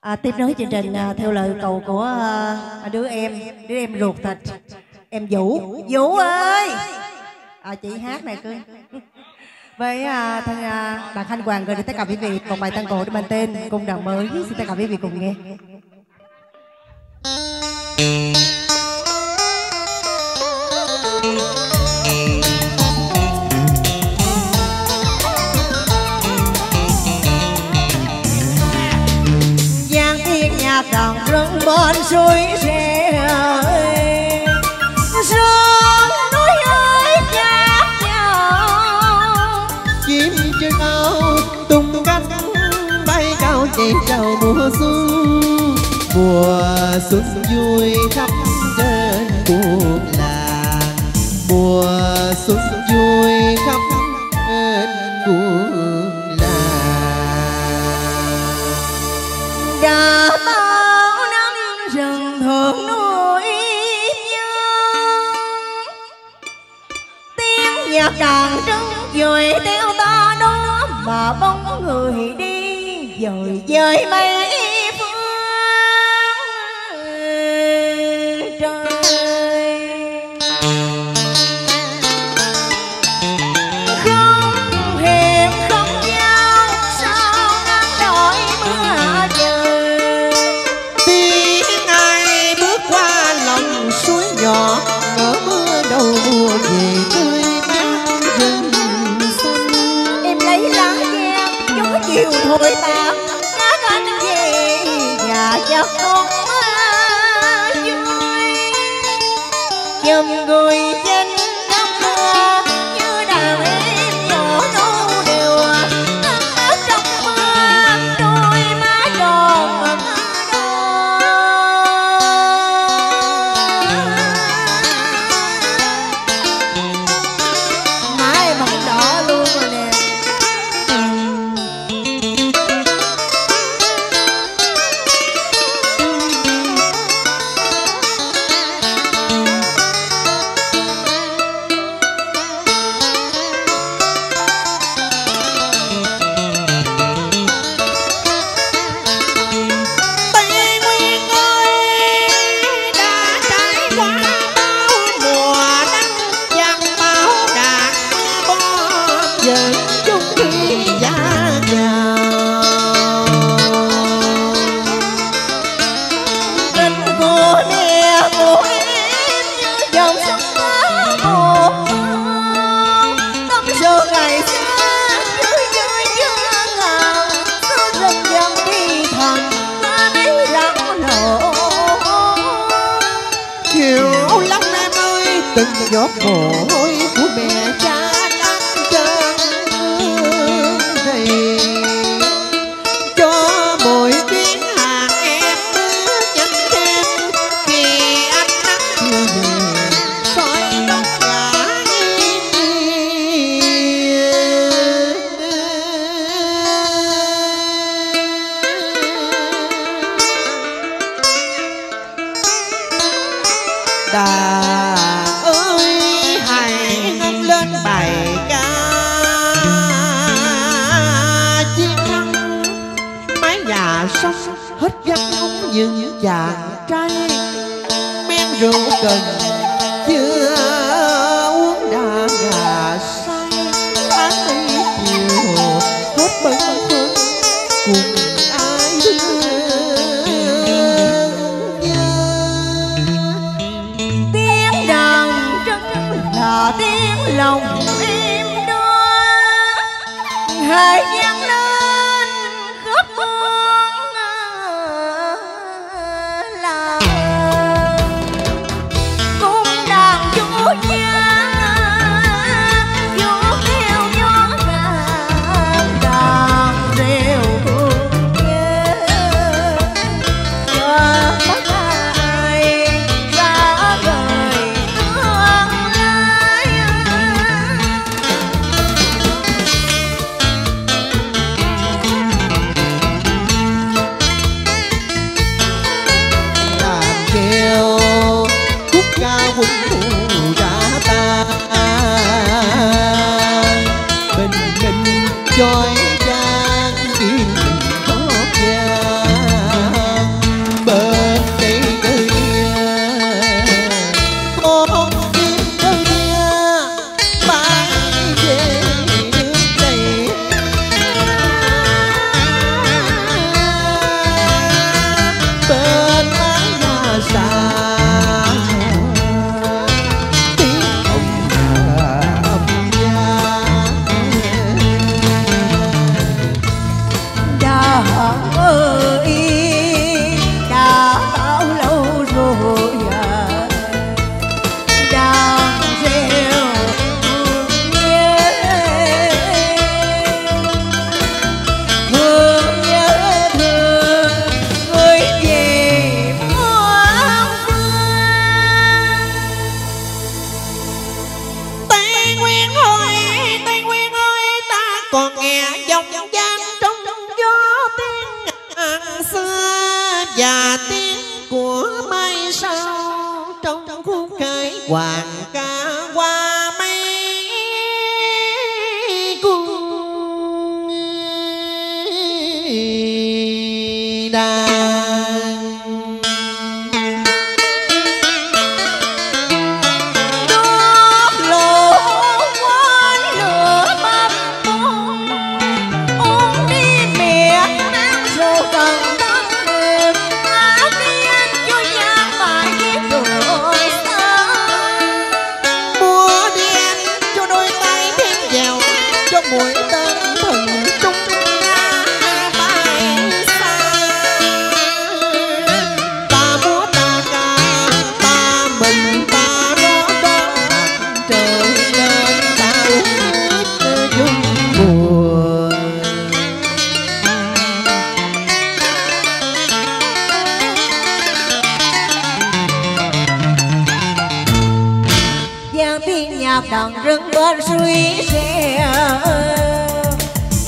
À, tiếp nối chương trình à, theo lời cầu của à, đứa em, đứa em ruột thịt, em Vũ. Vũ ơi! À, chị hát này cưng. Với à, thân à, bạn Khanh Hoàng gửi đến tất cả quý vị một bài tăng cổ để mang tên cung đàn mới. Xin tất cả quý vị cùng nghe. Đàn rừng bên suối rè Sương núi ơi nhạc nhau. Chim trên áo tung cánh bay cao chạy chào mùa xuân. Mùa xuân vui khắp trên cuộc làng. Mùa xuân vui khắp trên cuộc làng. Đã dời tiêu theo ta đó Mà bóng người đi dời dời mây thôi ta tàn ngát anh về nhà cho con vui. Chùm người từng giọt mồ hôi của mẹ cha đang trơn đầy cho mỗi chuyến hàng em bước nhanh thêm khi ánh nắng chiều về soi đông ngã đàn bài ca chiến thắng mái nhà sắp hết gắn ống những chàng trai men rượu cần joy tiếng của mai sau trong khúc cái hoàng ca. nhạc đàn rừng bên suy xe.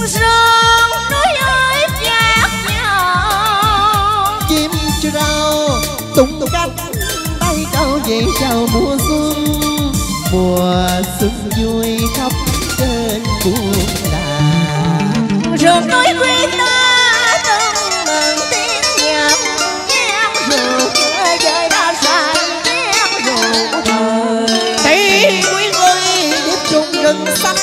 Rau núi ơi chát nhau chim trâu tung cánh bay cao về chào mùa xuân. Mùa xuân vui khắp trên buồn đà rừng núi quý ta Suck